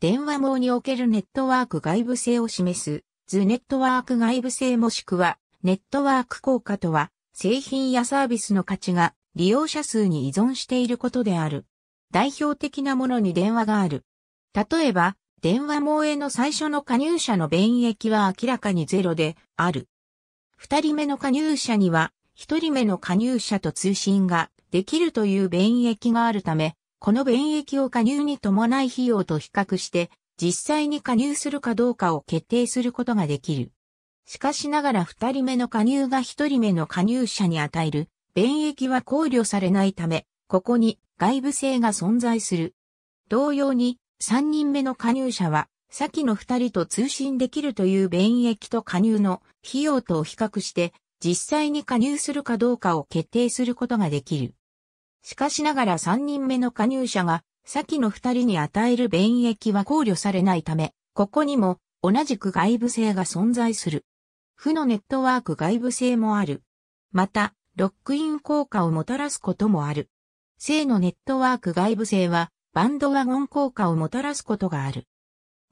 電話網におけるネットワーク外部性を示す、図ネットワーク外部性もしくは、ネットワーク効果とは、製品やサービスの価値が利用者数に依存していることである。代表的なものに電話がある。例えば、電話網への最初の加入者の便益は明らかにゼロである。二人目の加入者には、一人目の加入者と通信ができるという便益があるため、この便益を加入に伴い費用と比較して、実際に加入するかどうかを決定することができる。しかしながら二人目の加入が一人目の加入者に与える便益は考慮されないため、ここに外部性が存在する。同様に、三人目の加入者は、先の二人と通信できるという便益と加入の費用とを比較して、実際に加入するかどうかを決定することができる。しかしながら三人目の加入者が、先の二人に与える便益は考慮されないため、ここにも同じく外部性が存在する。負のネットワーク外部性もある。また、ロックイン効果をもたらすこともある。正のネットワーク外部性は、バンドワゴン効果をもたらすことがある。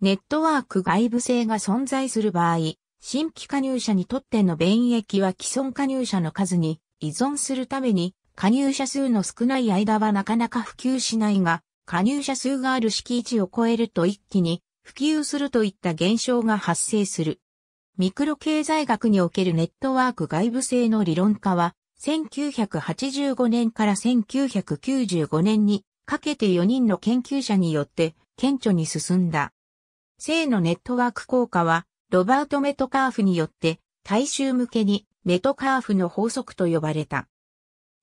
ネットワーク外部性が存在する場合、新規加入者にとっての便益は既存加入者の数に依存するために、加入者数の少ない間はなかなか普及しないが、加入者数がある敷地を超えると一気に普及するといった現象が発生する。ミクロ経済学におけるネットワーク外部性の理論化は、1985年から1995年にかけて4人の研究者によって顕著に進んだ。正のネットワーク効果は、ロバート・メトカーフによって大衆向けにメトカーフの法則と呼ばれた。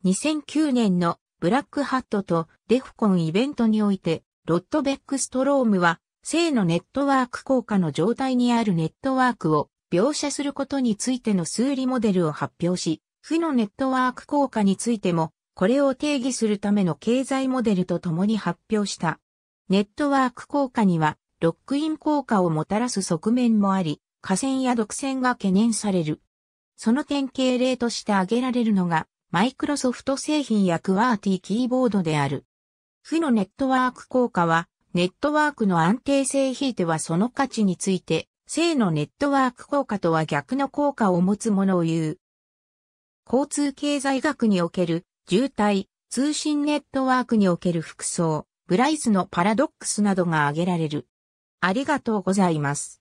2009年のブラックハットとデフコンイベントにおいて、ロッドベックストロームは、正のネットワーク効果の状態にあるネットワークを描写することについての数理モデルを発表し、負のネットワーク効果についても、これを定義するための経済モデルとともに発表した。ネットワーク効果には、ロックイン効果をもたらす側面もあり、河川や独占が懸念される。その典型例として挙げられるのが、マイクロソフト製品やクワーティキーボードである。負のネットワーク効果は、ネットワークの安定性ひいてはその価値について正のネットワーク効果とは逆の効果を持つものを言う。交通経済学における渋滞、通信ネットワークにおける複層、ブライスのパラドックスなどが挙げられる。ありがとうございます。